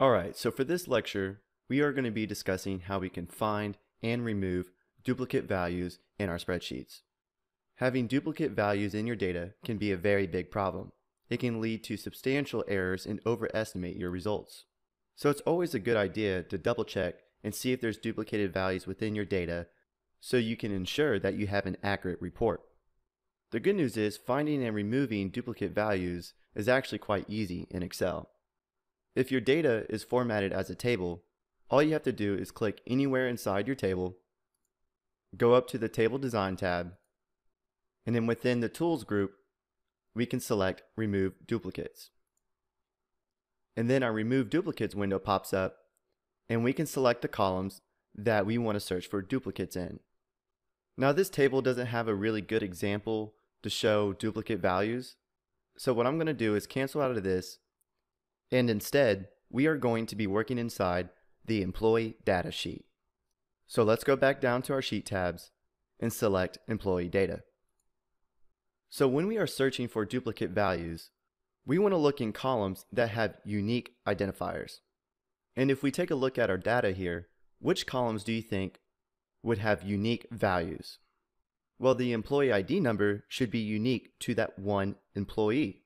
Alright, so for this lecture, we are going to be discussing how we can find and remove duplicate values in our spreadsheets. Having duplicate values in your data can be a very big problem. It can lead to substantial errors and overestimate your results. So it's always a good idea to double check and see if there's duplicated values within your data so you can ensure that you have an accurate report. The good news is finding and removing duplicate values is actually quite easy in Excel. If your data is formatted as a table, all you have to do is click anywhere inside your table, go up to the Table Design tab, and then within the Tools group, we can select Remove Duplicates. And then our Remove Duplicates window pops up, and we can select the columns that we want to search for duplicates in. Now this table doesn't have a really good example to show duplicate values, so what I'm going to do is cancel out of this, and instead, we are going to be working inside the Employee Data Sheet. So let's go back down to our Sheet tabs and select Employee Data. So when we are searching for duplicate values, we want to look in columns that have unique identifiers. And if we take a look at our data here, which columns do you think would have unique values? Well, the employee ID number should be unique to that one employee.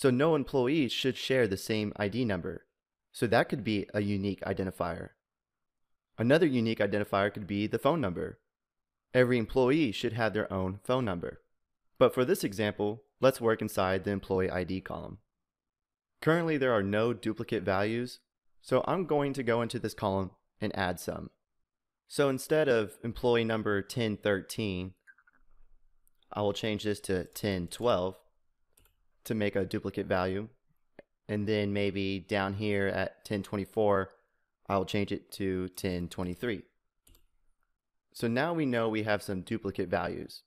So no employee should share the same ID number. So that could be a unique identifier. Another unique identifier could be the phone number. Every employee should have their own phone number. But for this example, let's work inside the employee ID column. Currently there are no duplicate values, so I'm going to go into this column and add some. So instead of employee number 1013, I will change this to 1012 to make a duplicate value. And then maybe down here at 1024, I'll change it to 1023. So now we know we have some duplicate values.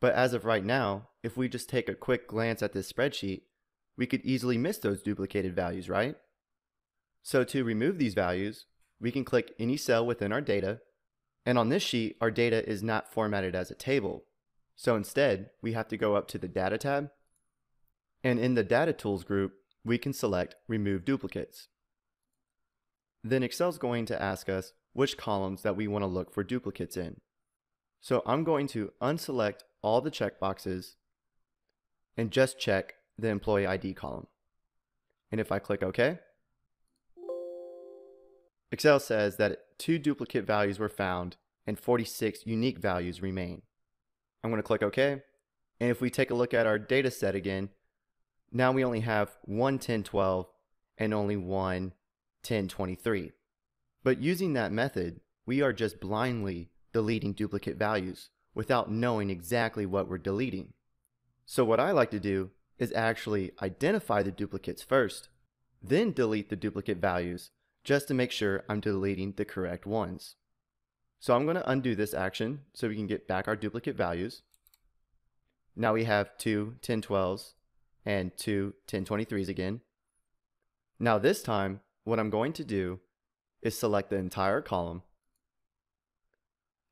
But as of right now, if we just take a quick glance at this spreadsheet, we could easily miss those duplicated values, right? So to remove these values, we can click any cell within our data, and on this sheet, our data is not formatted as a table. So instead, we have to go up to the Data tab, and in the Data Tools group, we can select Remove Duplicates. Then Excel's going to ask us which columns that we want to look for duplicates in. So I'm going to unselect all the checkboxes and just check the Employee ID column. And if I click OK, Excel says that two duplicate values were found and 46 unique values remain. I'm going to click OK. And if we take a look at our data set again, now we only have one 1012 and only one 1023. But using that method, we are just blindly deleting duplicate values without knowing exactly what we're deleting. So what I like to do is actually identify the duplicates first, then delete the duplicate values just to make sure I'm deleting the correct ones. So I'm going to undo this action so we can get back our duplicate values. Now we have two 1012s and two 1023s again. Now this time, what I'm going to do is select the entire column,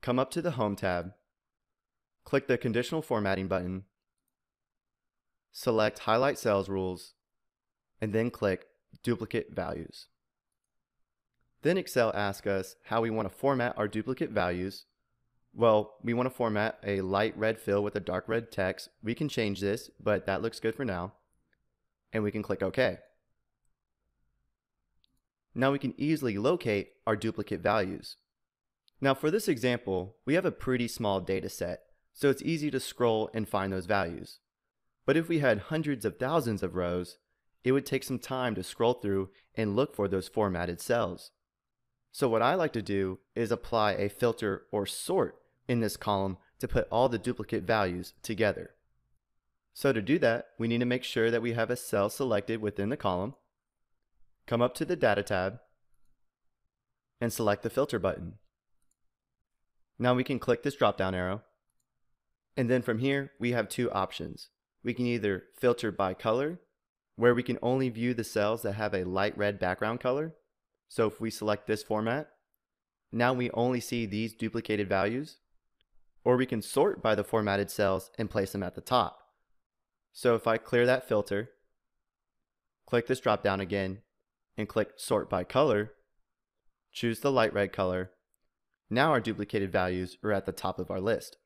come up to the Home tab, click the Conditional Formatting button, select Highlight Cells Rules, and then click Duplicate Values. Then Excel asks us how we want to format our duplicate values. Well, we want to format a light red fill with a dark red text. We can change this, but that looks good for now. And we can click OK. Now we can easily locate our duplicate values. Now for this example, we have a pretty small data set, so it's easy to scroll and find those values. But if we had hundreds of thousands of rows, it would take some time to scroll through and look for those formatted cells. So what I like to do is apply a filter or sort in this column to put all the duplicate values together. So to do that, we need to make sure that we have a cell selected within the column, come up to the Data tab, and select the Filter button. Now we can click this drop-down arrow, and then from here, we have two options. We can either filter by color, where we can only view the cells that have a light red background color, so if we select this format, now we only see these duplicated values, or we can sort by the formatted cells and place them at the top. So if I clear that filter, click this drop down again, and click Sort by Color, choose the light red color. Now our duplicated values are at the top of our list.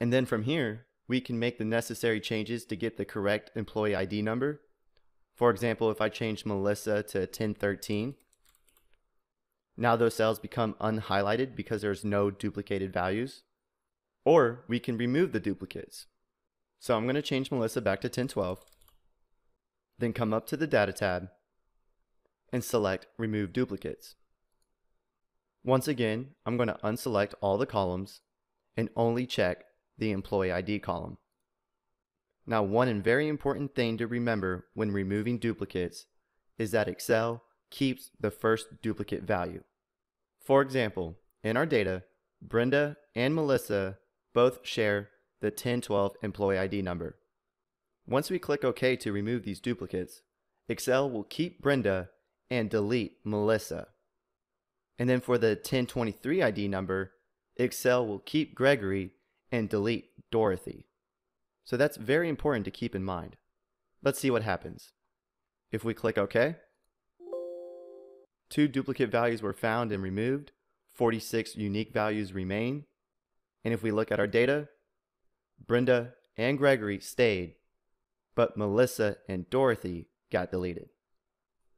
And then from here, we can make the necessary changes to get the correct employee ID number. For example, if I change Melissa to 1013, now those cells become unhighlighted because there's no duplicated values. Or we can remove the duplicates. So I'm going to change Melissa back to 1012, then come up to the Data tab and select Remove Duplicates. Once again, I'm going to unselect all the columns and only check the Employee ID column. Now one and very important thing to remember when removing duplicates is that Excel keeps the first duplicate value. For example, in our data, Brenda and Melissa both share the 1012 employee ID number. Once we click OK to remove these duplicates, Excel will keep Brenda and delete Melissa. And then for the 1023 ID number, Excel will keep Gregory and delete Dorothy. So that's very important to keep in mind. Let's see what happens. If we click OK, two duplicate values were found and removed, 46 unique values remain, and if we look at our data, Brenda and Gregory stayed, but Melissa and Dorothy got deleted.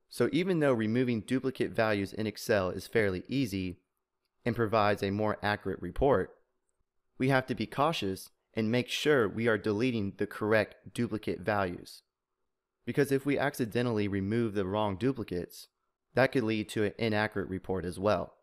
So even though removing duplicate values in Excel is fairly easy and provides a more accurate report, we have to be cautious and make sure we are deleting the correct duplicate values. Because if we accidentally remove the wrong duplicates, that could lead to an inaccurate report as well.